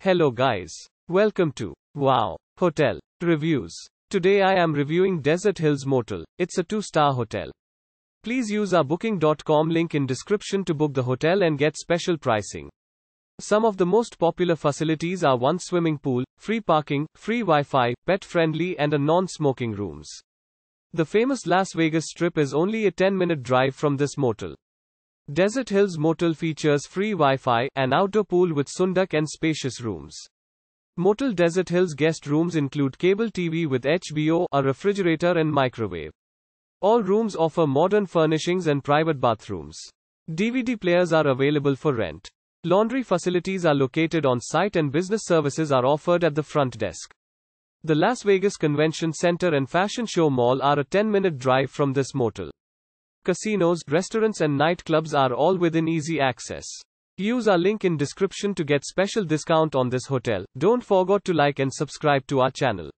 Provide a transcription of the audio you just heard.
Hello guys. Welcome to Wow Hotel Reviews. Today I am reviewing Desert Hills Motel. It's a 2-star hotel. Please use our booking.com link in description to book the hotel and get special pricing. Some of the most popular facilities are one swimming pool, free parking, free Wi-Fi, pet-friendly and a non-smoking rooms. The famous Las Vegas Strip is only a 10-minute drive from this motel. Desert Hills Motel features free Wi-Fi, an outdoor pool with sundeck and spacious rooms. Motel Desert Hills guest rooms include cable TV with HBO, a refrigerator and microwave. All rooms offer modern furnishings and private bathrooms. DVD players are available for rent. Laundry facilities are located on site and business services are offered at the front desk. The Las Vegas Convention Center and Fashion Show Mall are a 10 minute drive from this motel. Casinos, restaurants and nightclubs are all within easy access. Use our link in description to get special discount on this hotel. Don't forget to like and subscribe to our channel.